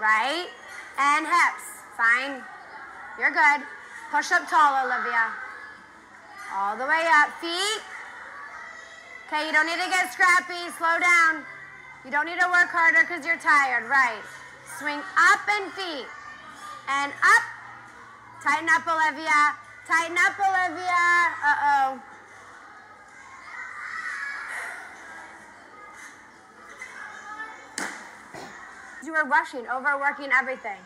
right? And hips. Fine. You're good. Push up tall, Olivia. All the way up. Feet. Okay, you don't need to get scrappy. Slow down. You don't need to work harder because you're tired. Right. Swing up and feet. And up. Tighten up, Olivia. Tighten up, Olivia. Uh-oh. You were rushing, overworking everything.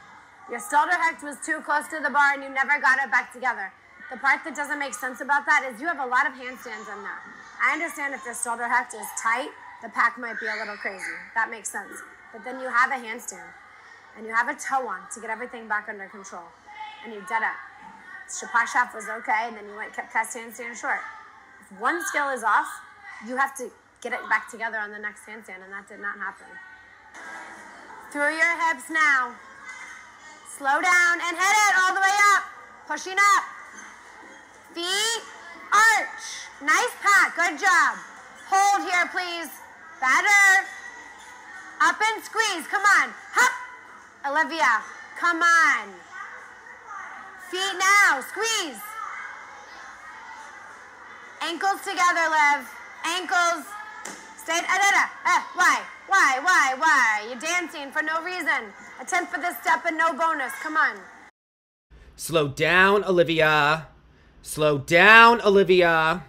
Your Stalderhecht was too close to the bar and you never got it back together. The part that doesn't make sense about that is you have a lot of handstands in there. I understand if your Stalderhecht is tight, the pack might be a little crazy. That makes sense. But then you have a handstand and you have a toe on to get everything back under control. And you did it. Shapashaf was okay, and then you went kept cast handstand short. If one skill is off, you have to get it back together on the next handstand, and that did not happen. Through your hips now. Slow down and hit it all the way up. Pushing up. Feet, arch. Nice pack, good job. Hold here, please. Better. Up and squeeze, come on. Hop. Olivia, come on. Feet now, squeeze. Ankles together, Liv. Ankles. Stay. Uh, da, da. Uh, why? Why? Why? Why? You're dancing for no reason. A Attempt for this step and no bonus. Come on. Slow down, Olivia. Slow down, Olivia.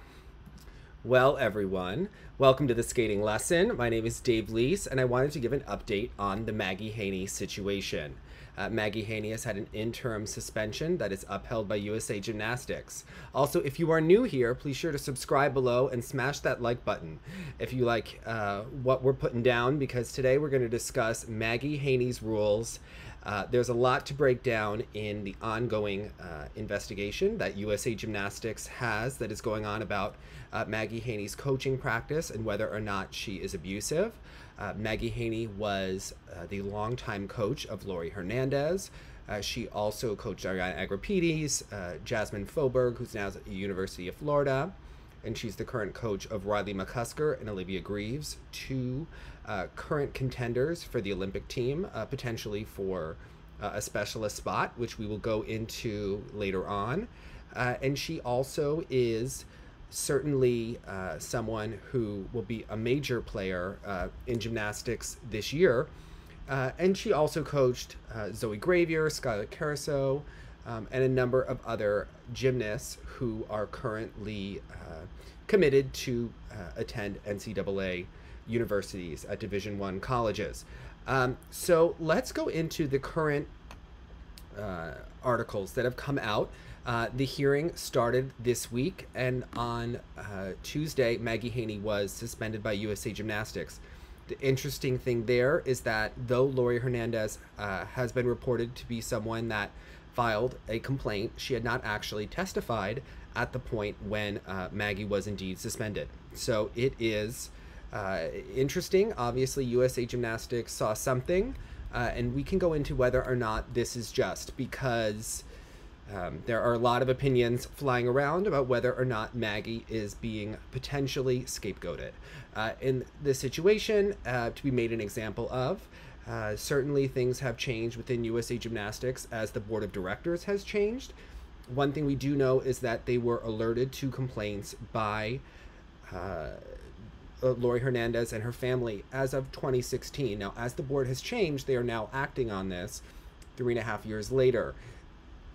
Well, everyone, welcome to the skating lesson. My name is Dave Lease, and I wanted to give an update on the Maggie Haney situation. Uh, Maggie Haney has had an interim suspension that is upheld by USA Gymnastics. Also, if you are new here, please sure to subscribe below and smash that like button if you like uh, what we're putting down, because today we're going to discuss Maggie Haney's rules. Uh, there's a lot to break down in the ongoing uh, investigation that USA Gymnastics has that is going on about uh, Maggie Haney's coaching practice and whether or not she is abusive. Uh, Maggie Haney was uh, the longtime coach of Laurie Hernandez. Uh, she also coached Ariana Agripides, uh, Jazmyn Foberg, who's now at the University of Florida, and she's the current coach of Riley McCusker and Olivia Greaves, two uh, current contenders for the Olympic team, uh, potentially for a specialist spot, which we will go into later on. and she also is certainly uh, someone who will be a major player uh, in gymnastics this year. Uh, and she also coached uh, Zoe Gravier, Scarlett Caruso, um, and a number of other gymnasts who are currently uh, committed to uh, attend NCAA universities at Division One colleges. Um, so let's go into the current articles that have come out. Uh, the hearing started this week, and on uh, Tuesday, Maggie Haney was suspended by USA Gymnastics. The interesting thing there is that though Laurie Hernandez uh, has been reported to be someone that filed a complaint, she had not actually testified at the point when uh, Maggie was indeed suspended. So it is uh, interesting. Obviously, USA Gymnastics saw something, and we can go into whether or not this is just because um, there are a lot of opinions flying around about whether or not Maggie is being potentially scapegoated. Uh, in this situation, uh, to be made an example of, uh, certainly things have changed within USA Gymnastics as the board of directors has changed. One thing we do know is that they were alerted to complaints by uh, uh, Laurie Hernandez and her family as of 2016. Now, as the board has changed, they are now acting on this three and a half years later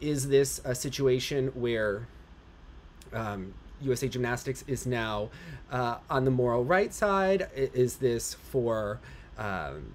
is this a situation where um, USA Gymnastics is now uh, on the moral right side? Is this for um,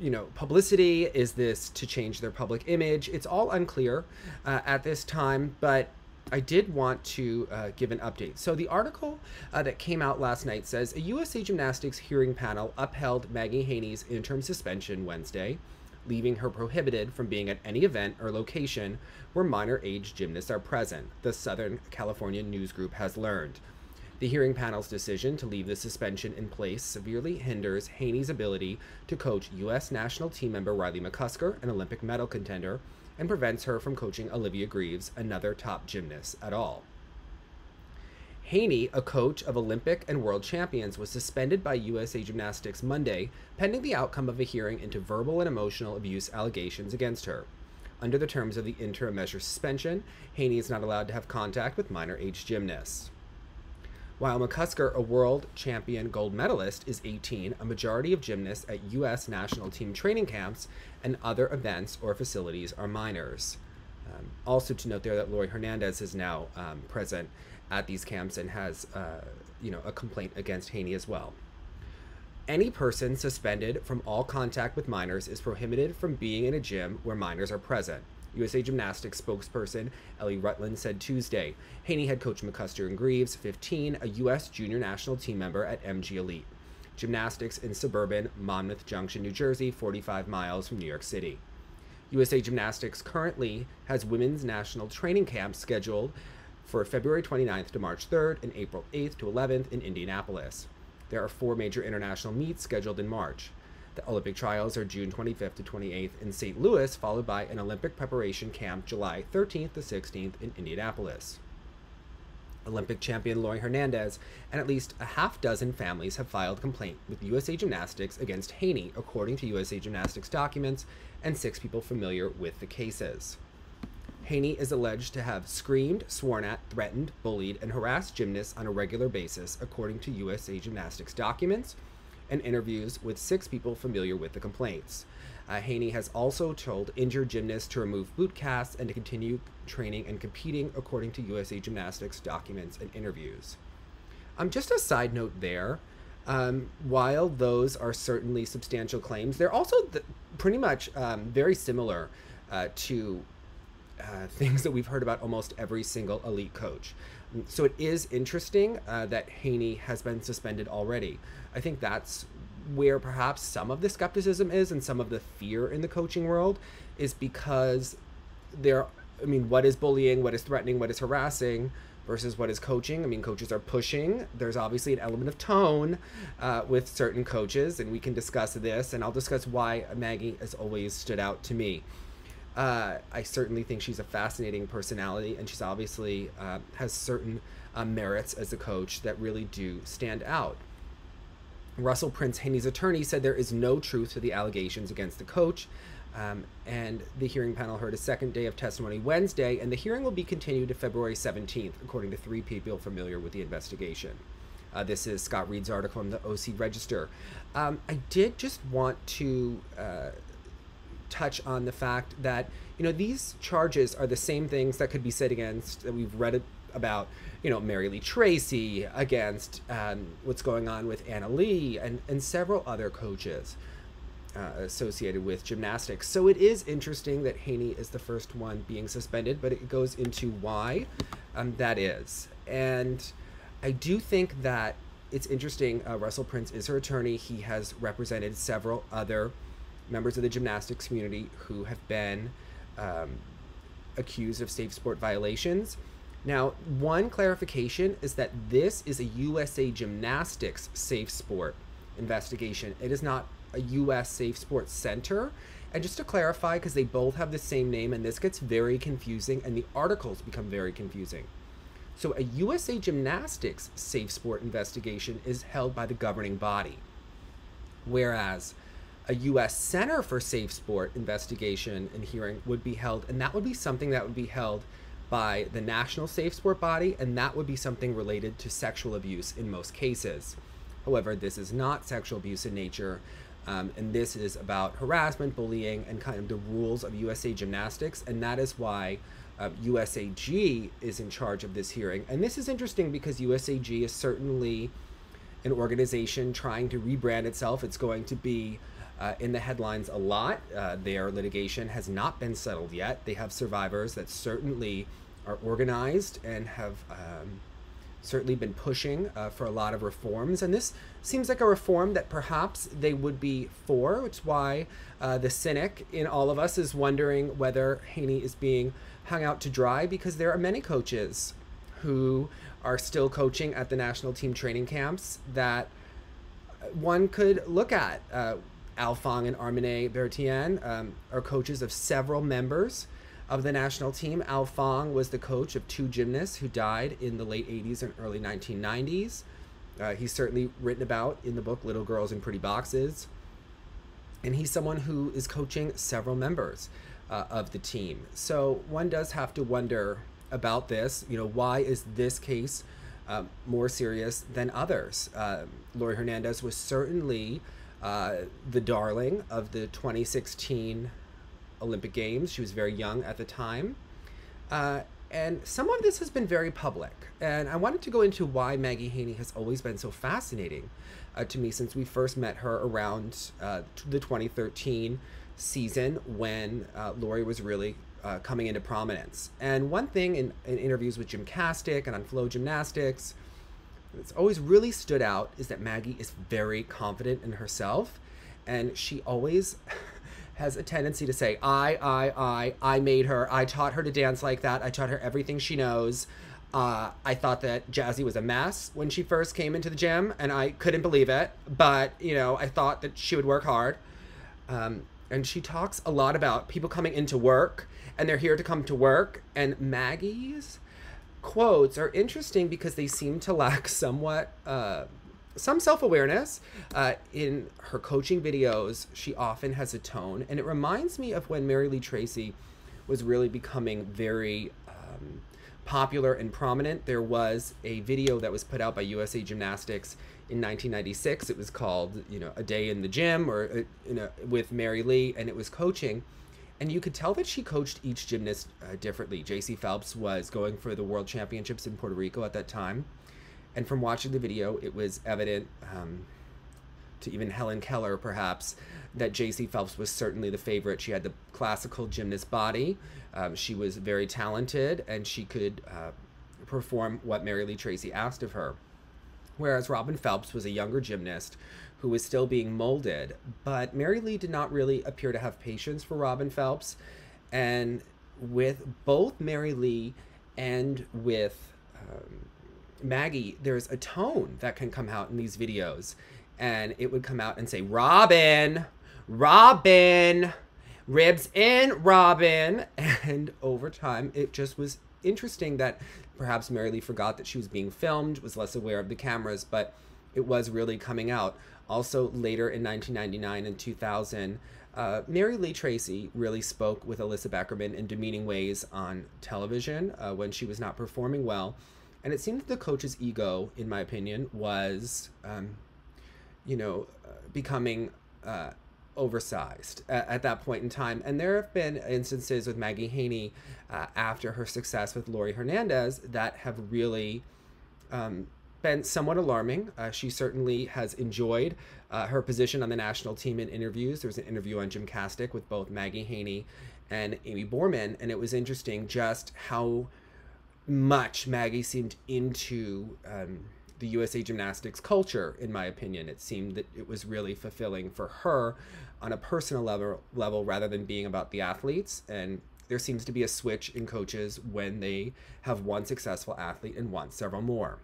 you know publicity? Is this to change their public image? It's all unclear uh, at this time, but. I did want to uh, give an update. So, the article uh, that came out last night says a USA Gymnastics hearing panel upheld Maggie Haney's interim suspension Wednesday leaving her prohibited from being at any event or location where minor age gymnasts are present, the Southern California News Group has learned. The hearing panel's decision to leave the suspension in place severely hinders Haney's ability to coach U.S. national team member Riley McCusker, an Olympic medal contender, and prevents her from coaching Olivia Greaves, another top gymnast, at all. Haney, a coach of Olympic and world champions, was suspended by USA Gymnastics Monday pending the outcome of a hearing into verbal and emotional abuse allegations against her. Under the terms of the interim measure suspension, Haney is not allowed to have contact with minor age gymnasts. While McCusker, a world champion gold medalist, is 18, a majority of gymnasts at U.S. national team training camps and other events or facilities are minors. Um, also to note there that Laurie Hernandez is now um, present at these camps and has, uh, you know, a complaint against Haney as well. Any person suspended from all contact with minors is prohibited from being in a gym where minors are present. USA Gymnastics spokesperson Ellie Rutland said Tuesday. Haney head coach McCusker and Greaves, 15, a U.S. junior national team member at MG Elite. Gymnastics in suburban Monmouth Junction, New Jersey, 45 miles from New York City. USA Gymnastics currently has women's national training camps scheduled for February 29th to March 3rd and April 8th to 11th in Indianapolis. There are four major international meets scheduled in March. The Olympic trials are June 25th to 28th in St. Louis, followed by an Olympic preparation camp July 13th to 16th in Indianapolis. Olympic champion Laurie Hernandez and at least a half dozen families have filed complaint with USA Gymnastics against Haney, according to USA Gymnastics documents and six people familiar with the cases. Haney is alleged to have screamed, sworn at, threatened, bullied, and harassed gymnasts on a regular basis, according to USA Gymnastics documents and interviews with six people familiar with the complaints. Uh, Haney has also told injured gymnasts to remove boot casts and to continue training and competing, according to USA Gymnastics documents and interviews. Um, just a side note there. Um, while those are certainly substantial claims, they're also th- pretty much um, very similar uh, to uh, things that we've heard about almost every single elite coach. So it is interesting uh, that Haney has been suspended already. I think that's where perhaps some of the skepticism is and some of the fear in the coaching world is because there, I mean, what is bullying, what is threatening, what is harassing versus what is coaching. I mean, coaches are pushing. There's obviously an element of tone uh, with certain coaches, and we can discuss this, and I'll discuss why Maggie has always stood out to me. Uh, I certainly think she's a fascinating personality, and she's obviously uh, has certain uh, merits as a coach that really do stand out. Russell Prince Haney's attorney said there is no truth to the allegations against the coach. Um, and the hearing panel heard a second day of testimony Wednesday, and the hearing will be continued to February 17th, according to three people familiar with the investigation. Uh, this is Scott Reid's article in the OC Register. Um, I did just want to uh, touch on the fact that you know these charges are the same things that could be said against that we've read about you know Mary Lee Tracy against um, what's going on with Anna Lee and and several other coaches uh, associated with gymnastics. So it is interesting that Haney is the first one being suspended, but it goes into why um, that is. And I do think that it's interesting. Uh, Russell Prince is her attorney. He has represented several other members of the gymnastics community who have been um, accused of safe sport violations. Now, one clarification is that this is a USA Gymnastics safe sport investigation. It is not a US Safe Sport Center. And just to clarify, because they both have the same name, and this gets very confusing, and the articles become very confusing. So, a USA Gymnastics Safe Sport investigation is held by the governing body, whereas a U.S. Center for Safe Sport investigation and hearing would be held, and that would be something that would be held by the National Safe Sport Body, and that would be something related to sexual abuse in most cases. However, this is not sexual abuse in nature, um, and this is about harassment, bullying, and kind of the rules of USA Gymnastics, and that is why uh, USAG is in charge of this hearing. And this is interesting because USAG is certainly an organization trying to rebrand itself. It's going to be uh, in the headlines a lot. Uh, their litigation has not been settled yet. They have survivors that certainly are organized and have um, certainly been pushing uh, for a lot of reforms. And this seems like a reform that perhaps they would be for, which is why uh, the cynic in all of us is wondering whether Haney is being hung out to dry because there are many coaches who are still coaching at the national team training camps that one could look at. Al Fong and Armine Barutyan um, are coaches of several members of the national team. Al Fong was the coach of two gymnasts who died in the late 80s and early 1990s. Uh, he's certainly written about in the book Little Girls in Pretty Boxes. And he's someone who is coaching several members uh, of the team. So one does have to wonder about this. You know, why is this case uh, more serious than others? Uh, Laurie Hernandez was certainly uh, the darling of the 2016 Olympic Games. She was very young at the time. Uh, and some of this has been very public. And I wanted to go into why Maggie Haney has always been so fascinating uh, to me since we first met her around uh, the 2013 season when uh, Laurie was really uh, coming into prominence. And one thing in, in interviews with Gymcastic and on FloGymnastics, it's always really stood out is that Maggie is very confident in herself. And she always has a tendency to say, I, I, I, I made her. I taught her to dance like that. I taught her everything she knows. Uh, I thought that Jazzy was a mess when she first came into the gym, and I couldn't believe it. But, you know, I thought that she would work hard. Um, and she talks a lot about people coming into work, and they're here to come to work. And Maggie's quotes are interesting because they seem to lack somewhat uh, some self awareness. Uh, in her coaching videos, she often has a tone, and it reminds me of when Mary Lee Tracy was really becoming very um, popular and prominent. There was a video that was put out by USA Gymnastics in 1996. It was called, you know, A Day in the Gym or, uh, you know, with Mary Lee, and it was coaching. And you could tell that she coached each gymnast uh, differently. Jaycie Phelps was going for the World Championships in Puerto Rico at that time. And from watching the video, it was evident um, to even Helen Keller, perhaps, that Jaycie Phelps was certainly the favorite. She had the classical gymnast body. Um, she was very talented, and she could uh, perform what Mary Lee Tracy asked of her. Whereas Robin Phelps was a younger gymnast who was still being molded. But Mary Lee did not really appear to have patience for Robin Phelps. And with both Mary Lee and with um, Maggie, there's a tone that can come out in these videos. And it would come out and say, Robin, Robin, ribs in, Robin. And over time, it just was interesting that perhaps Mary Lee forgot that she was being filmed, was less aware of the cameras, but it was really coming out. Also, later in 1999 and 2000, uh, Mary Lee Tracy really spoke with Alyssa Beckerman in demeaning ways on television uh, when she was not performing well. And it seemed that the coach's ego, in my opinion, was, um, you know, uh, becoming uh, oversized at, at, that point in time. And there have been instances with Maggie Haney uh, after her success with Laurie Hernandez that have really um, been somewhat alarming. Uh, she certainly has enjoyed uh, her position on the national team in interviews. There was an interview on Gymcastic with both Maggie Haney and Amy Borman, and it was interesting just how much Maggie seemed into um, the USA Gymnastics culture, in my opinion. It seemed that it was really fulfilling for her on a personal level, level rather than being about the athletes. And there seems to be a switch in coaches when they have one successful athlete and want several more.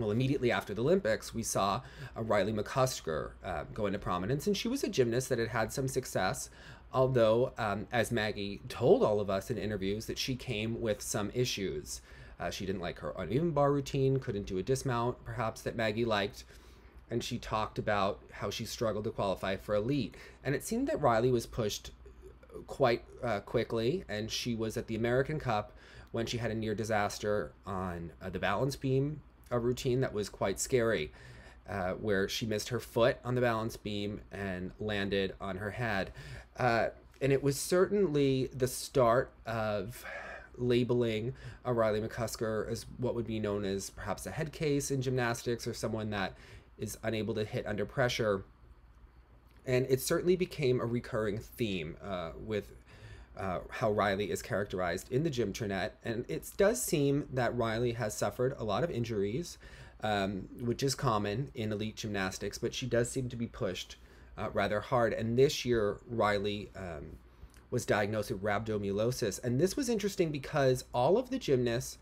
Well, immediately after the Olympics, we saw a Riley McCusker uh, go into prominence, and she was a gymnast that had had some success although, um, as Maggie told all of us in interviews, that she came with some issues. Uh, she didn't like her uneven bar routine, couldn't do a dismount, perhaps, that Maggie liked. And she talked about how she struggled to qualify for elite. And it seemed that Riley was pushed quite uh, quickly, and she was at the American Cup when she had a near disaster on uh, the balance beam a routine that was quite scary. Uh, where she missed her foot on the balance beam and landed on her head. Uh, and it was certainly the start of labeling a Riley McCusker as what would be known as perhaps a head case in gymnastics or someone that is unable to hit under pressure. And it certainly became a recurring theme uh, with uh, how Riley is characterized in the gym Gymternet. And it does seem that Riley has suffered a lot of injuries, um, which is common in elite gymnastics, but she does seem to be pushed uh, rather hard. And this year, Riley um, was diagnosed with rhabdomyolysis. And this was interesting because all of the gymnasts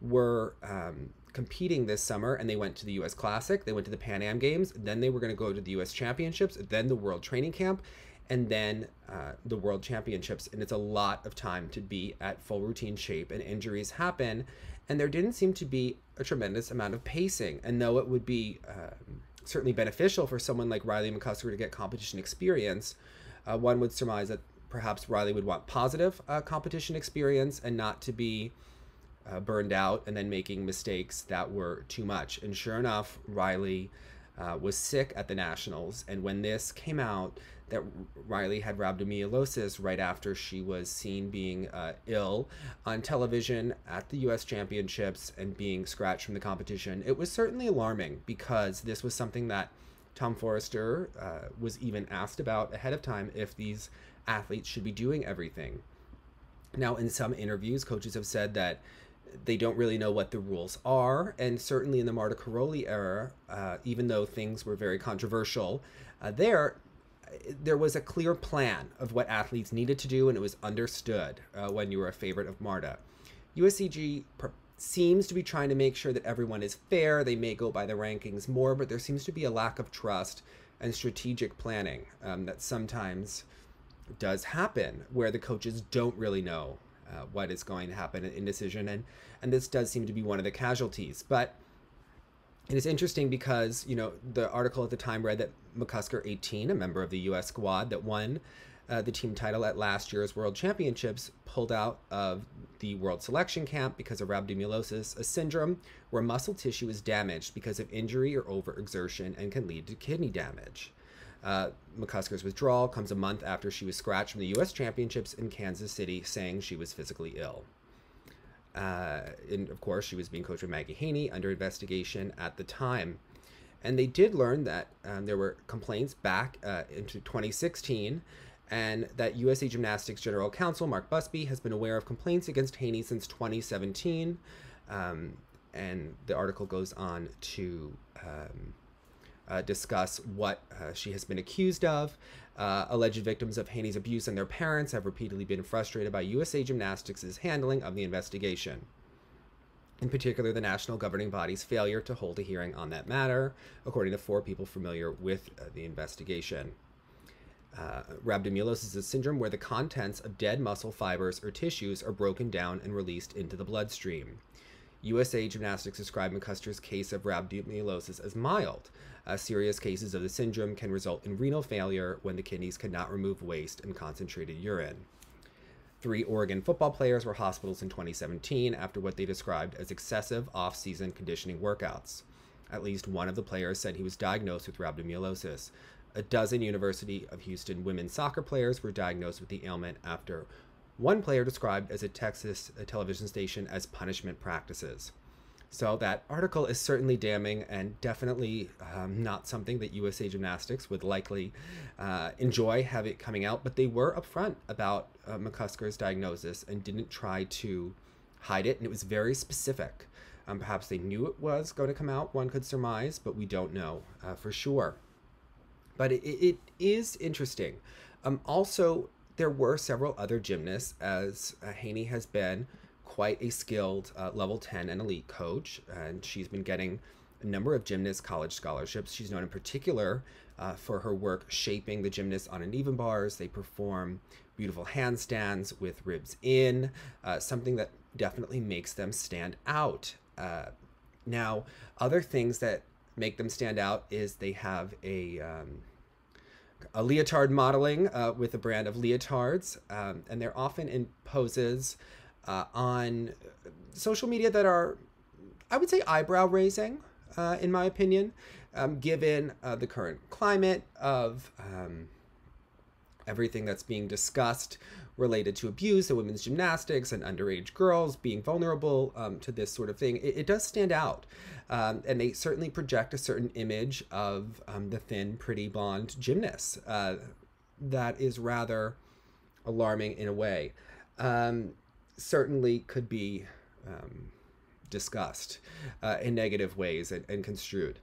were um, competing this summer and they went to the US Classic, they went to the Pan Am Games, then they were going to go to the US Championships, then the World Training Camp. And then uh, the world championships. And it's a lot of time to be at full routine shape, and injuries happen. And there didn't seem to be a tremendous amount of pacing. And though it would be um, certainly beneficial for someone like Riley McCusker to get competition experience, uh, one would surmise that perhaps Riley would want positive uh, competition experience and not to be uh, burned out and then making mistakes that were too much. And sure enough, Riley uh, was sick at the Nationals. And when this came out, that Riley had rhabdomyolysis right after she was seen being uh, ill on television at the U.S. Championships and being scratched from the competition. It was certainly alarming because this was something that Tom Forster uh, was even asked about ahead of time if these athletes should be doing everything. Now, in some interviews, coaches have said that they don't really know what the rules are. And certainly in the Marta Karolyi era, uh, even though things were very controversial uh, there, there was a clear plan of what athletes needed to do, and it was understood uh, when you were a favorite of Marta. USCG seems to be trying to make sure that everyone is fair. They may go by the rankings more, but there seems to be a lack of trust and strategic planning um, that sometimes does happen where the coaches don't really know uh, what is going to happen in indecision, and and this does seem to be one of the casualties. But it is interesting because you know the article at the time read that McCusker, 18, a member of the U.S. squad that won uh, the team title at last year's World Championships, pulled out of the World Selection Camp because of rhabdomyolysis, a syndrome where muscle tissue is damaged because of injury or overexertion and can lead to kidney damage. Uh, McCusker's withdrawal comes a month after she was scratched from the U.S. Championships in Kansas City, saying she was physically ill. Uh, and of course, she was being coached by Maggie Haney under investigation at the time. And they did learn that um, there were complaints back uh, into 2016, and that USA Gymnastics General Counsel Mark Busby has been aware of complaints against Haney since 2017. Um, and the article goes on to um, uh, discuss what uh, she has been accused of. Uh, alleged victims of Haney's abuse and their parents have repeatedly been frustrated by USA Gymnastics' handling of the investigation. In particular, the national governing body's failure to hold a hearing on that matter, according to four people familiar with uh, the investigation. Uh, is a syndrome where the contents of dead muscle fibers or tissues are broken down and released into the bloodstream. USA Gymnastics described McCusker's case of rhabdomyolysis as mild, uh, serious cases of the syndrome can result in renal failure when the kidneys cannot remove waste and concentrated urine. Three Oregon football players were hospitals in 2017 after what they described as excessive off season conditioning workouts. At least one of the players said he was diagnosed with rhabdomyolysis. A dozen University of Houston women's soccer players were diagnosed with the ailment after one player described as a Texas television station as punishment practices. So that article is certainly damning and definitely um, not something that USA Gymnastics would likely uh, enjoy have it coming out. But they were upfront about uh, McCusker's diagnosis and didn't try to hide it, and it was very specific. Um, perhaps they knew it was going to come out. One could surmise, but we don't know uh, for sure. But it, it is interesting. Um, also, there were several other gymnasts, as uh, Haney has been quite a skilled uh, level 10 and elite coach, and she's been getting a number of gymnast college scholarships. She's known in particular uh, for her work shaping the gymnasts on uneven bars. They perform beautiful handstands with ribs in, uh, something that definitely makes them stand out. Uh, now, other things that make them stand out is they have a um, a leotard modeling uh, with a brand of leotards, um, and they're often in poses uh, on social media that are, I would say, eyebrow raising, uh, in my opinion, um, given uh, the current climate of um, everything that's being discussed related to abuse and women's gymnastics and underage girls being vulnerable um, to this sort of thing. It, it does stand out. Um, and they certainly project a certain image of um, the thin, pretty blonde gymnast uh, that is rather alarming in a way. Um, certainly could be um, discussed uh, in negative ways and, and construed.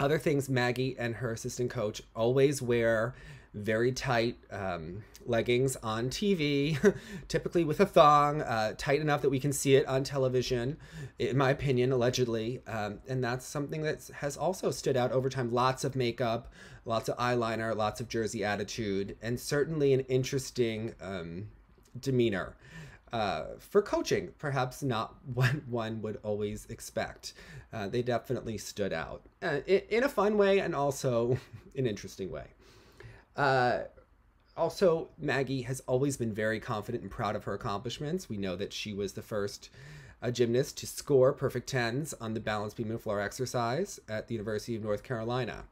Other things, Maggie and her assistant coach always wear very tight um, leggings on TV, typically with a thong, uh, tight enough that we can see it on television, in my opinion, allegedly. Um, and that's something that has also stood out over time. Lots of makeup, lots of eyeliner, lots of Jersey attitude, and certainly an interesting um, demeanor. Uh, for coaching, perhaps not what one would always expect. Uh, they definitely stood out uh, in, in, a fun way and also an interesting way. Uh, also, Maggie has always been very confident and proud of her accomplishments. We know that she was the first uh, gymnast to score perfect tens on the balance beam and floor exercise at the University of North Carolina.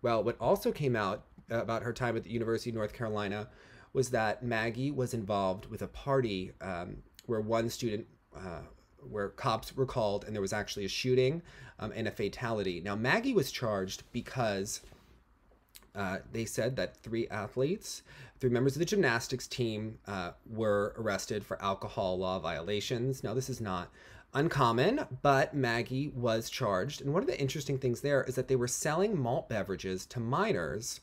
Well, what also came out about her time at the University of North Carolina was that Maggie was involved with a party um, where one student, uh, where cops were called and there was actually a shooting um, and a fatality. Now, Maggie was charged because uh, they said that three athletes, three members of the gymnastics team, uh, were arrested for alcohol law violations. Now, this is not uncommon, but Maggie was charged. And one of the interesting things there is that they were selling malt beverages to minors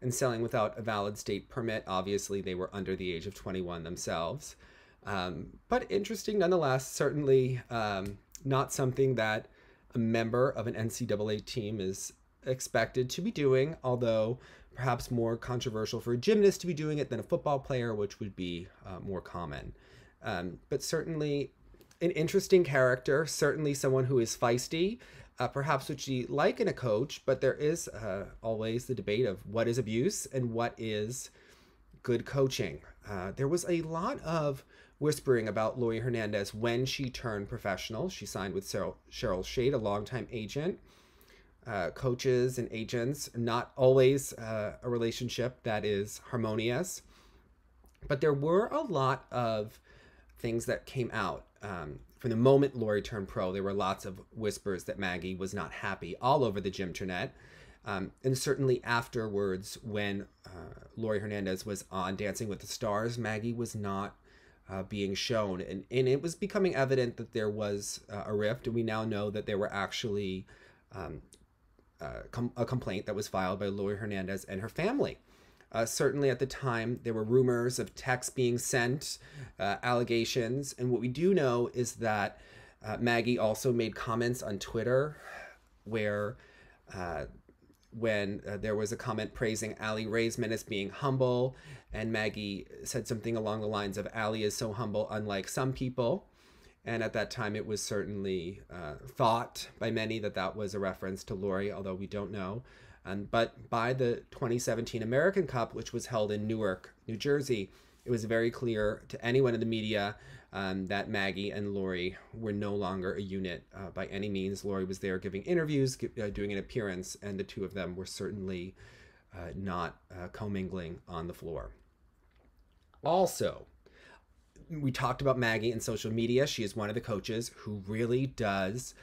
and selling without a valid state permit. Obviously, they were under the age of 21 themselves. Um, but interesting nonetheless, certainly um, not something that a member of an NCAA team is expected to be doing, although perhaps more controversial for a gymnast to be doing it than a football player, which would be uh, more common. Um, but certainly an interesting character, certainly someone who is feisty, uh, perhaps what you like in a coach, but there is uh, always the debate of what is abuse and what is good coaching. Uh, there was a lot of whispering about Laurie Hernandez when she turned professional. She signed with Sheryl, Sheryl Shade, a longtime agent uh, coaches and agents, not always uh, a relationship that is harmonious. But there were a lot of things that came out. Um, from the moment Laurie turned pro, there were lots of whispers that Maggie was not happy all over the gym internet. Um, and certainly afterwards, when uh, Laurie Hernandez was on Dancing with the Stars, Maggie was not uh, being shown. And, and it was becoming evident that there was uh, a rift. And we now know that there were actually um, uh, com- a complaint that was filed by Laurie Hernandez and her family. Uh, certainly at the time, there were rumors of texts being sent, uh, allegations, and what we do know is that uh, Maggie also made comments on Twitter where uh, when there was a comment praising Aly Raisman as being humble, and Maggie said something along the lines of Aly is so humble, unlike some people. And at that time, it was certainly uh, thought by many that that was a reference to Laurie, although we don't know. Um, but by the 2017 American Cup, which was held in Newark, New Jersey, it was very clear to anyone in the media um, that Maggie and Laurie were no longer a unit uh, by any means. Laurie was there giving interviews, uh, doing an appearance, and the two of them were certainly uh, not uh, commingling on the floor. Also, we talked about Maggie in social media. She is one of the coaches who really does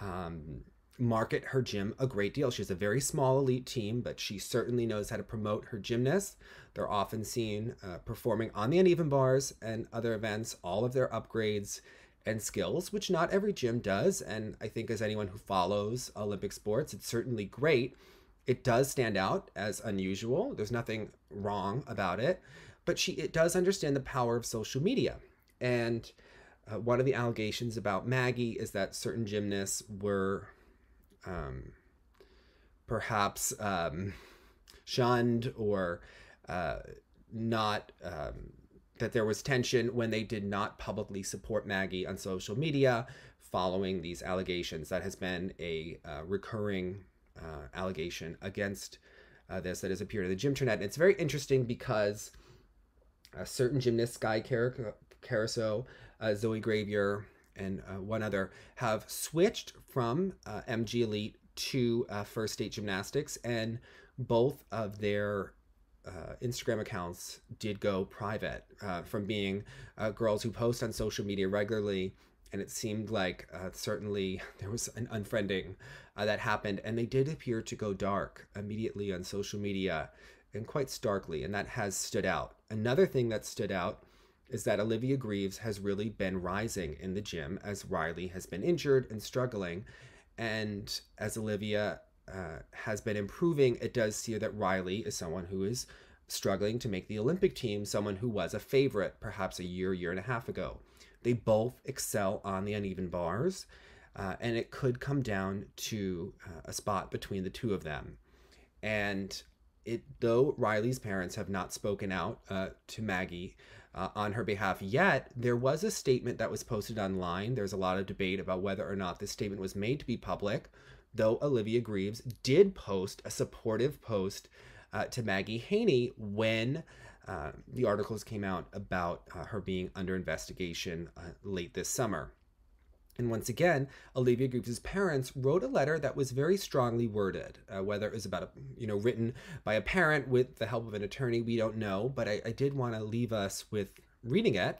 um, market her gym a great deal. She has a very small elite team, but she certainly knows how to promote her gymnasts. They're often seen uh, performing on the uneven bars and other events, all of their upgrades and skills, which not every gym does. And I think, as anyone who follows Olympic sports, it's certainly great. It does stand out as unusual. There's nothing wrong about it but she it does understand the power of social media. And uh, one of the allegations about Maggie is that certain gymnasts were um, perhaps um, shunned or uh, not um, that there was tension when they did not publicly support Maggie on social media following these allegations. That has been a uh, recurring uh, allegation against uh, this that has appeared in the gym internet. And it's very interesting because a certain gymnast, Sky Car- Caruso, uh, Zoe Gravier, and uh, one other, have switched from uh, MG Elite to uh, First State Gymnastics, and both of their uh, Instagram accounts did go private uh, from being girls who post on social media regularly. And it seemed like certainly there was an unfriending that happened, and they did appear to go dark immediately on social media and quite starkly, and that has stood out. Another thing that stood out is that Olivia Greaves has really been rising in the gym as Riley has been injured and struggling. And as Olivia uh, has been improving, it does seem that Riley is someone who is struggling to make the Olympic team someone who was a favorite perhaps a year, year and a half ago. They both excel on the uneven bars, uh, and it could come down to uh, a spot between the two of them. And it, though Riley's parents have not spoken out uh, to Maggie uh, on her behalf yet, there was a statement that was posted online. There's a lot of debate about whether or not this statement was made to be public, though Olivia Greaves did post a supportive post uh, to Maggie Haney when uh, the articles came out about uh, her being under investigation uh, late this summer. And once again, Olivia Greaves' parents wrote a letter that was very strongly worded. Uh, whether it was about, a, you know, written by a parent with the help of an attorney, we don't know. But I, I did want to leave us with reading it.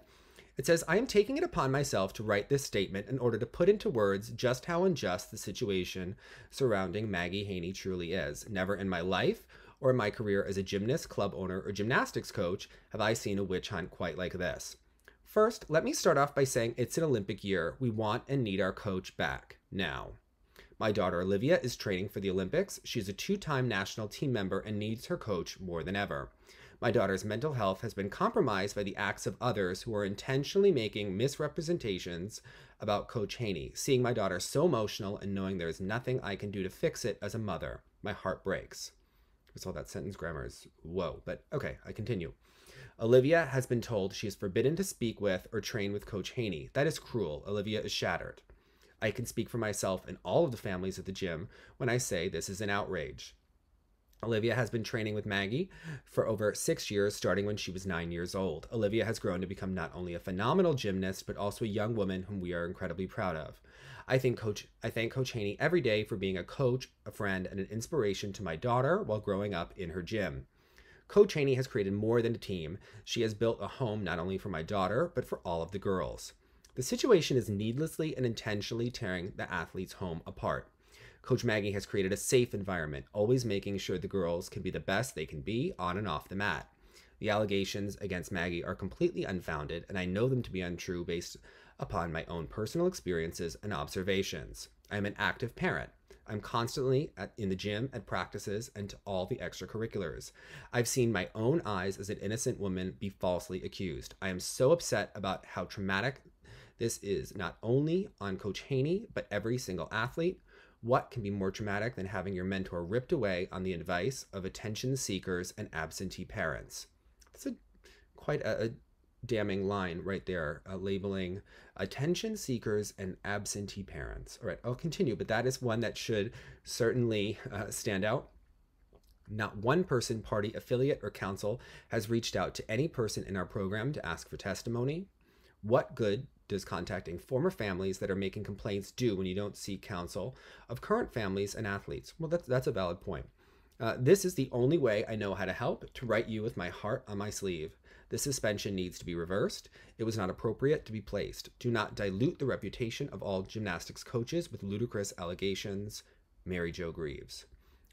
It says, I am taking it upon myself to write this statement in order to put into words just how unjust the situation surrounding Maggie Haney truly is. Never in my life or in my career as a gymnast, club owner, or gymnastics coach have I seen a witch hunt quite like this. First, let me start off by saying it's an Olympic year. We want and need our coach back now. My daughter Olivia is training for the Olympics. She's a two time national team member and needs her coach more than ever. My daughter's mental health has been compromised by the acts of others who are intentionally making misrepresentations about Coach Haney. Seeing my daughter so emotional and knowing there is nothing I can do to fix it as a mother, my heart breaks. I saw that sentence grammar is whoa, but okay, I continue. Olivia has been told she is forbidden to speak with or train with Coach Haney. That is cruel. Olivia is shattered. I can speak for myself and all of the families at the gym when I say this is an outrage. Olivia has been training with Maggie for over six years, starting when she was nine years old. Olivia has grown to become not only a phenomenal gymnast, but also a young woman whom we are incredibly proud of. I think Coach I thank Coach Haney every day for being a coach, a friend, and an inspiration to my daughter while growing up in her gym. Coach Haney has created more than a team. She has built a home not only for my daughter, but for all of the girls. The situation is needlessly and intentionally tearing the athlete's home apart. Coach Maggie has created a safe environment, always making sure the girls can be the best they can be on and off the mat. The allegations against Maggie are completely unfounded, and I know them to be untrue based upon my own personal experiences and observations. I am an active parent. I'm constantly at, in the gym, at practices, and to all the extracurriculars. I've seen my own eyes as an innocent woman be falsely accused. I am so upset about how traumatic this is, not only on Coach Haney, but every single athlete. What can be more traumatic than having your mentor ripped away on the advice of attention seekers and absentee parents? That's a quite a, a damning line right there, uh, labeling attention seekers and absentee parents. All right, I'll continue, but that is one that should certainly uh, stand out. Not one person, party, affiliate, or council has reached out to any person in our program to ask for testimony. What good does contacting former families that are making complaints do when you don't seek counsel of current families and athletes? Well, that's, that's a valid point. Uh, this is the only way I know how to help to write you with my heart on my sleeve. The suspension needs to be reversed. It was not appropriate to be placed. Do not dilute the reputation of all gymnastics coaches with ludicrous allegations. Mary Jo Greaves.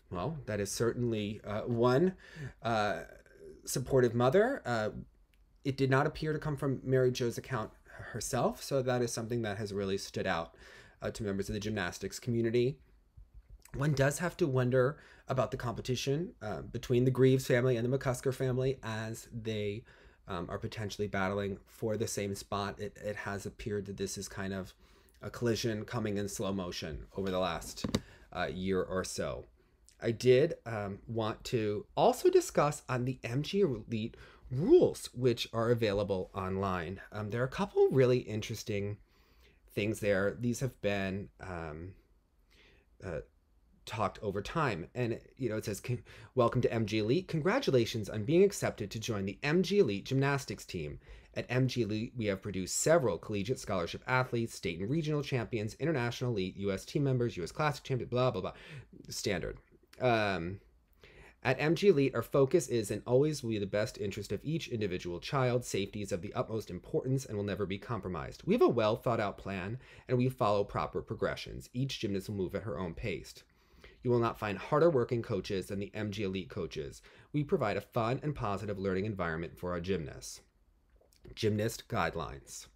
Well, that is certainly uh, one uh, supportive mother. Uh, it did not appear to come from Mary Jo's account herself, so that is something that has really stood out uh, to members of the gymnastics community. One does have to wonder about the competition uh, between the Greaves family and the McCusker family as they um, are potentially battling for the same spot. It, it has appeared that this is kind of a collision coming in slow motion over the last uh, year or so. I did um, want to also discuss on the MG Elite rules, which are available online. Um, there are a couple really interesting things there. These have been um, uh, talked over time. And, you know, it says, Welcome to MG Elite. Congratulations on being accepted to join the MG Elite gymnastics team. At MG Elite, we have produced several collegiate scholarship athletes, state and regional champions, international elite, U.S. team members, U.S. classic champion, blah, blah, blah. Standard. Um, at MG Elite, our focus is and always will be the best interest of each individual child. Safety is of the utmost importance and will never be compromised. We have a well thought out plan and we follow proper progressions. Each gymnast will move at her own pace. You will not find harder working coaches than the MG Elite coaches. We provide a fun and positive learning environment for our gymnasts. Gymnast Guidelines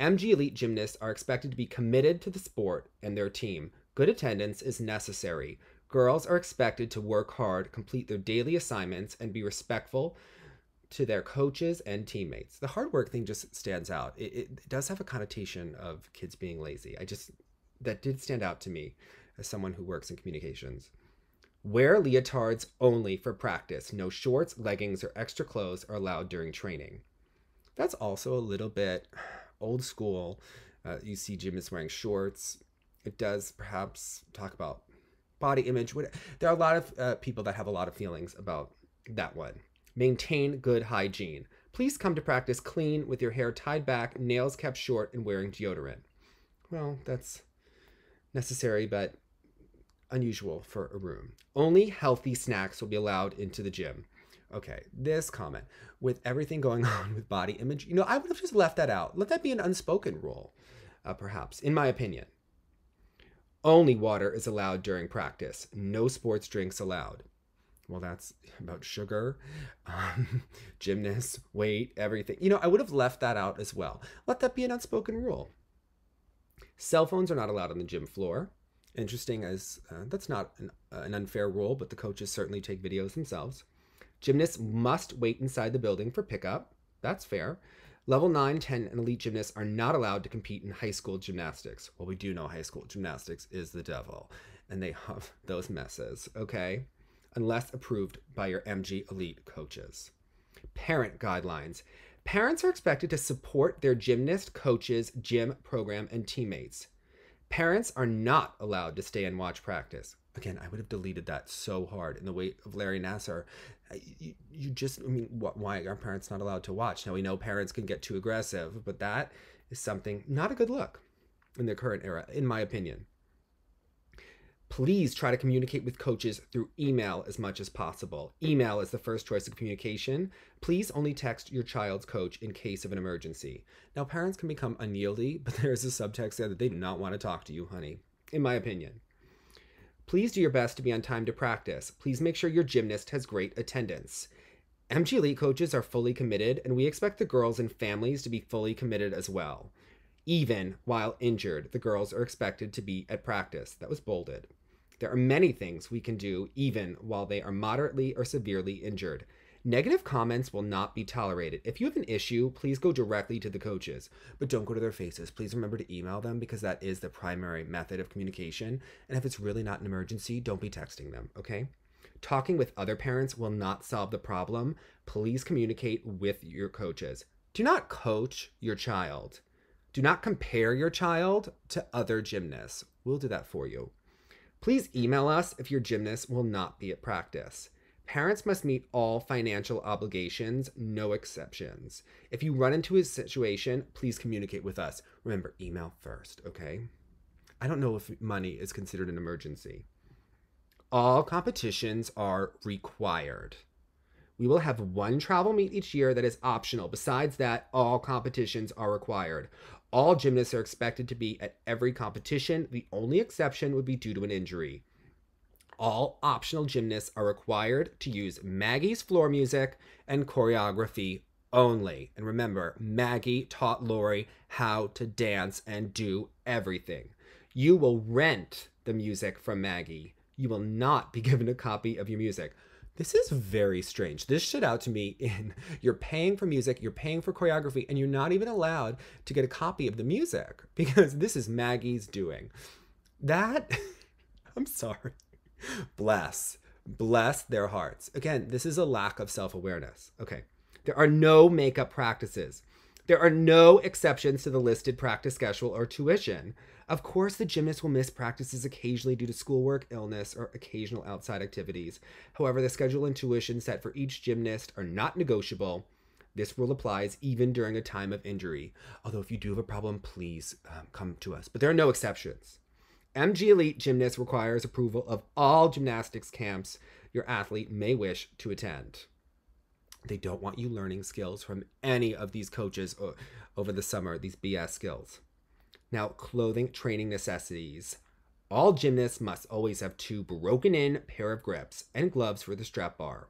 MG Elite gymnasts are expected to be committed to the sport and their team. Good attendance is necessary. Girls are expected to work hard, complete their daily assignments, and be respectful to their coaches and teammates. The hard work thing just stands out. It, it, does have a connotation of kids being lazy. I just, that did stand out to me as someone who works in communications. Wear leotards only for practice. No shorts, leggings, or extra clothes are allowed during training. That's also a little bit old school. Uh, you see Jim is wearing shorts. It does perhaps talk about body image. There are a lot of uh, people that have a lot of feelings about that one. Maintain good hygiene. Please come to practice clean with your hair tied back, nails kept short, and wearing deodorant. Well, that's necessary, but unusual for a room. Only healthy snacks will be allowed into the gym. Okay, this comment with everything going on with body image, you know, I would have just left that out. Let that be an unspoken rule, uh, perhaps, in my opinion. Only water is allowed during practice. No sports drinks allowed. Well, that's about sugar, um, gymnasts, weight, everything. You know, I would have left that out as well. Let that be an unspoken rule. Cell phones are not allowed on the gym floor. Interesting as uh, that's not an, uh, an unfair rule, but the coaches certainly take videos themselves. Gymnasts must wait inside the building for pickup. That's fair. Level 9, 10, and elite gymnasts are not allowed to compete in high school gymnastics. Well, we do know high school gymnastics is the devil, and they have those messes, okay? Unless approved by your MG elite coaches. Parent guidelines. Parents are expected to support their gymnast, coaches, gym program, and teammates. Parents are not allowed to stay and watch practice. Again, I would have deleted that so hard in the way of Larry Nassar. You, you just, I mean, what, why are parents not allowed to watch? Now we know parents can get too aggressive, but that is something not a good look in the current era, in my opinion. Please try to communicate with coaches through email as much as possible. Email is the first choice of communication. Please only text your child's coach in case of an emergency. Now, parents can become unyieldy, but there's a subtext there that they do not want to talk to you, honey, in my opinion. Please do your best to be on time to practice. Please make sure your gymnast has great attendance. MG Elite coaches are fully committed, and we expect the girls and families to be fully committed as well. Even while injured, the girls are expected to be at practice. That was bolded. There are many things we can do even while they are moderately or severely injured. Negative comments will not be tolerated. If you have an issue, please go directly to the coaches, but don't go to their faces. Please remember to email them because that is the primary method of communication. And if it's really not an emergency, don't be texting them, okay? Talking with other parents will not solve the problem. Please communicate with your coaches. Do not coach your child. Do not compare your child to other gymnasts. We'll do that for you. Please email us if your gymnast will not be at practice. Parents must meet all financial obligations, no exceptions. If you run into a situation, please communicate with us. Remember, email first, okay? I don't know if money is considered an emergency. All competitions are required. We will have one travel meet each year that is optional. Besides that, all competitions are required. All gymnasts are expected to be at every competition. The only exception would be due to an injury. All optional gymnasts are required to use Maggie's floor music and choreography only. And remember, Maggie taught Laurie how to dance and do everything. You will rent the music from Maggie. You will not be given a copy of your music. This is very strange. This shit out to me in you're paying for music, you're paying for choreography, and you're not even allowed to get a copy of the music because this is Maggie's doing. That, I'm sorry. Bless. Bless their hearts. Again, this is a lack of self awareness. Okay. There are no makeup practices. There are no exceptions to the listed practice schedule or tuition. Of course, the gymnast will miss practices occasionally due to schoolwork, illness, or occasional outside activities. However, the schedule and tuition set for each gymnast are not negotiable. This rule applies even during a time of injury. Although, if you do have a problem, please um, come to us. But there are no exceptions. MG Elite Gymnast requires approval of all gymnastics camps your athlete may wish to attend. They don't want you learning skills from any of these coaches over the summer, these BS skills. Now, clothing training necessities. All gymnasts must always have two broken in pair of grips and gloves for the strap bar.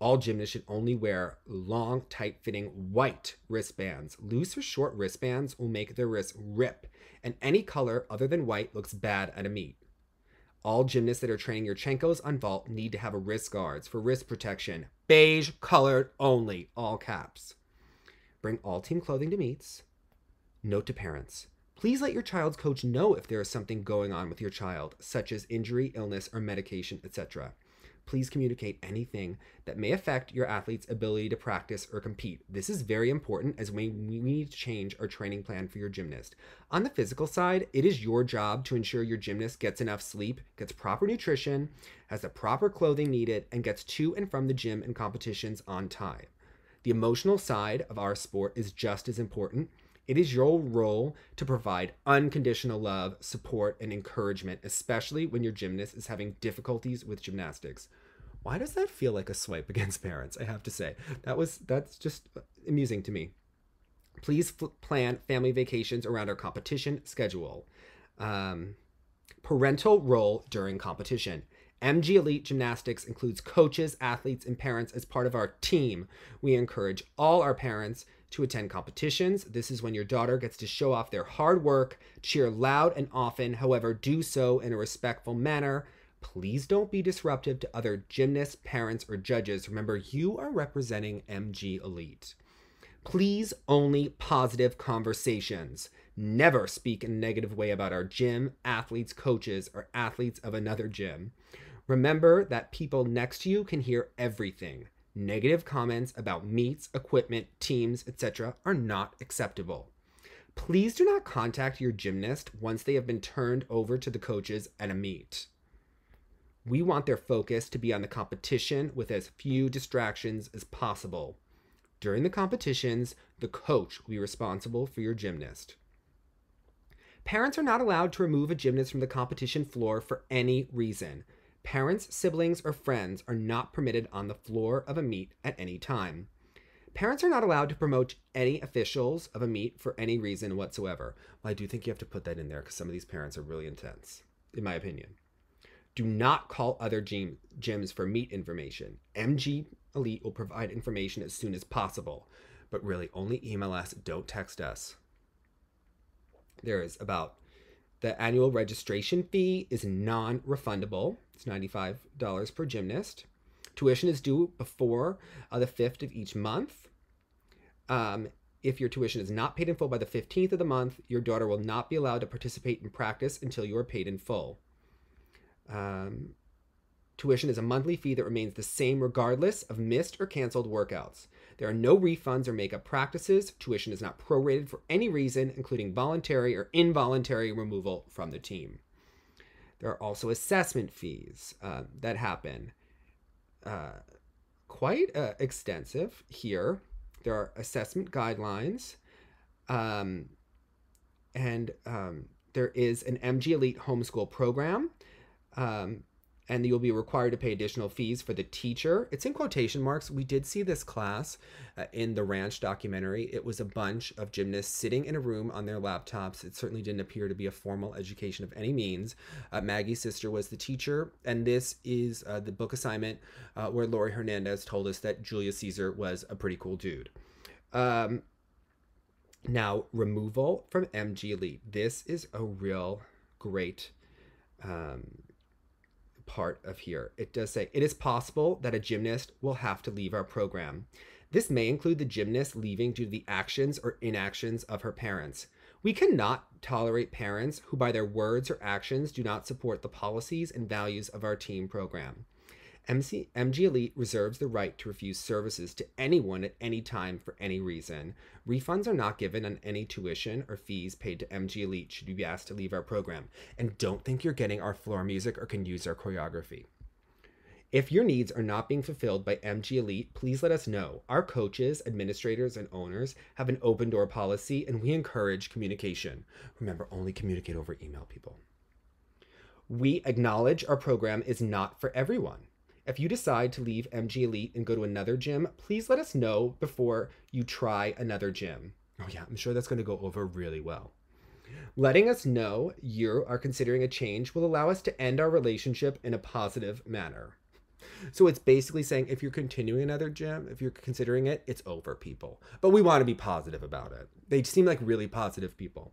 All gymnasts should only wear long, tight fitting white wristbands. Loose or short wristbands will make their wrists rip, and any color other than white looks bad at a meet. All gymnasts that are training Yurchenkos on vault need to have a wrist guards for wrist protection. Beige colored only, all caps. Bring all team clothing to meets. Note to parents. Please let your child's coach know if there is something going on with your child, such as injury, illness, or medication, etc. Please communicate anything that may affect your athlete's ability to practice or compete. This is very important as we, need to change our training plan for your gymnast. On the physical side, it is your job to ensure your gymnast gets enough sleep, gets proper nutrition, has the proper clothing needed, and gets to and from the gym and competitions on time. The emotional side of our sport is just as important it is your role to provide unconditional love, support, and encouragement, especially when your gymnast is having difficulties with gymnastics. Why does that feel like a swipe against parents? I have to say that was that's just amusing to me. Please plan family vacations around our competition schedule. Um, parental role during competition. MG Elite Gymnastics includes coaches, athletes, and parents as part of our team. We encourage all our parents to attend competitions. This is when your daughter gets to show off their hard work, cheer loud and often, however, do so in a respectful manner. Please don't be disruptive to other gymnasts, parents, or judges. Remember, you are representing MG Elite. Please only positive conversations. Never speak in a negative way about our gym, athletes, coaches, or athletes of another gym. Remember that people next to you can hear everything. Negative comments about meets, equipment, teams, etc. are not acceptable. Please do not contact your gymnast once they have been turned over to the coaches at a meet. We want their focus to be on the competition with as few distractions as possible. During the competitions, the coach will be responsible for your gymnast. Parents are not allowed to remove a gymnast from the competition floor for any reason. Parents, siblings, or friends are not permitted on the floor of a meet at any time. Parents are not allowed to promote any officials of a meet for any reason whatsoever. Well, I do think you have to put that in there because some of these parents are really intense, in my opinion. Do not call other gym, gyms for meet information. MG Elite will provide information as soon as possible, but really only email us, don't text us. There is about the annual registration fee is non refundable. It's $95 per gymnast. Tuition is due before uh, the 5th of each month. Um, if your tuition is not paid in full by the 15th of the month, your daughter will not be allowed to participate in practice until you are paid in full. Um, tuition is a monthly fee that remains the same regardless of missed or canceled workouts. There are no refunds or makeup practices. Tuition is not prorated for any reason, including voluntary or involuntary removal from the team. There are also assessment fees uh, that happen. Uh, quite uh, extensive here. There are assessment guidelines, um, and um, there is an MG Elite homeschool program. Um, and you'll be required to pay additional fees for the teacher. It's in quotation marks. We did see this class uh, in the ranch documentary. It was a bunch of gymnasts sitting in a room on their laptops. It certainly didn't appear to be a formal education of any means. Uh, Maggie's sister was the teacher, and this is uh, the book assignment uh, where Laurie Hernandez told us that Julius Caesar was a pretty cool dude. Um, now, removal from MG Elite. This is a real great. Um, part of here. It does say it is possible that a gymnast will have to leave our program. This may include the gymnast leaving due to the actions or inactions of her parents. We cannot tolerate parents who, by their words or actions, do not support the policies and values of our team program. MC, MG Elite reserves the right to refuse services to anyone at any time for any reason. Refunds are not given on any tuition or fees paid to MG Elite should you be asked to leave our program. And don't think you're getting our floor music or can use our choreography. If your needs are not being fulfilled by MG Elite, please let us know. Our coaches, administrators, and owners have an open door policy and we encourage communication. Remember, only communicate over email, people. We acknowledge our program is not for everyone. If you decide to leave MG Elite and go to another gym, please let us know before you try another gym. Oh, yeah, I'm sure that's going to go over really well. Letting us know you are considering a change will allow us to end our relationship in a positive manner. So it's basically saying if you're continuing another gym, if you're considering it, it's over, people. But we want to be positive about it. They seem like really positive people.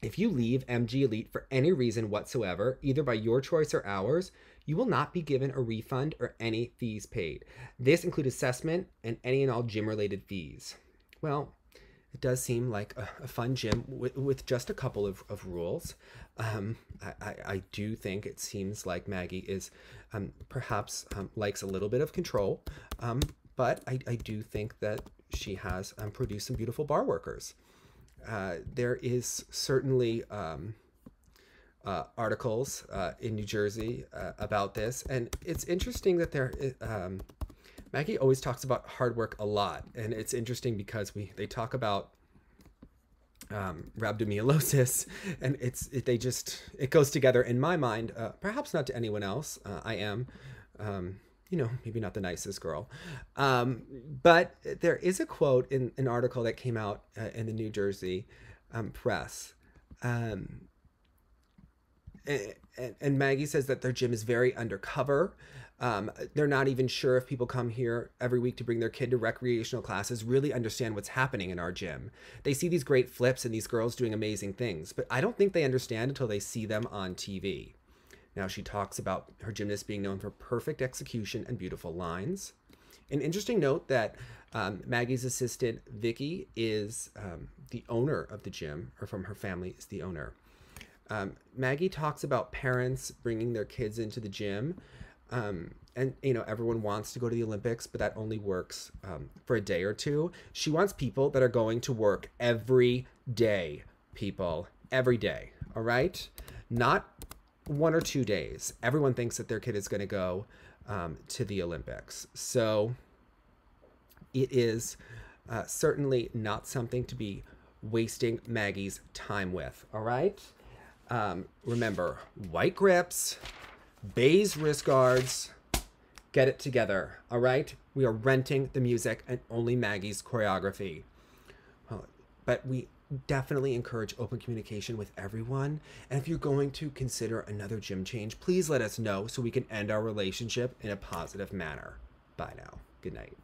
If you leave MG Elite for any reason whatsoever, either by your choice or ours, you will not be given a refund or any fees paid. This includes assessment and any and all gym related fees. Well, it does seem like a, a fun gym with, with, just a couple of, of rules. Um, I, I, do think it seems like Maggie is um, perhaps um, likes a little bit of control, um, but I, I do think that she has um, produced some beautiful bar workers. Uh, there is certainly um, uh, articles uh, in New Jersey uh, about this, and it's interesting that there. Um, Maggie always talks about hard work a lot, and it's interesting because we they talk about um, rhabdomyolysis, and it's it, they just it goes together in my mind. Uh, perhaps not to anyone else. I am. Um, you know, maybe not the nicest girl. Um, but there is a quote in an article that came out uh, in the New Jersey um, press. Um, and, and, Maggie says that their gym is very undercover. Um, they're not even sure if people come here every week to bring their kid to recreational classes really understand what's happening in our gym. They see these great flips and these girls doing amazing things, but I don't think they understand until they see them on TV. Now, she talks about her gymnast being known for perfect execution and beautiful lines. An interesting note that um, Maggie's assistant, Vicky, is um, the owner of the gym, or from her family is the owner. Um, Maggie talks about parents bringing their kids into the gym. Um, and you know everyone wants to go to the olympics but that only works um, for a day or two she wants people that are going to work every day people every day all right not one or two days, everyone thinks that their kid is going to go um, to the Olympics. So it is uh, certainly not something to be wasting Maggie's time with. All right. Um, remember, white grips, beige wrist guards. Get it together. All right. We are renting the music and only Maggie's choreography. Well, but we definitely encourage open communication with everyone. And if you're going to consider another gym change, please let us know so we can end our relationship in a positive manner. Bye now. Good night.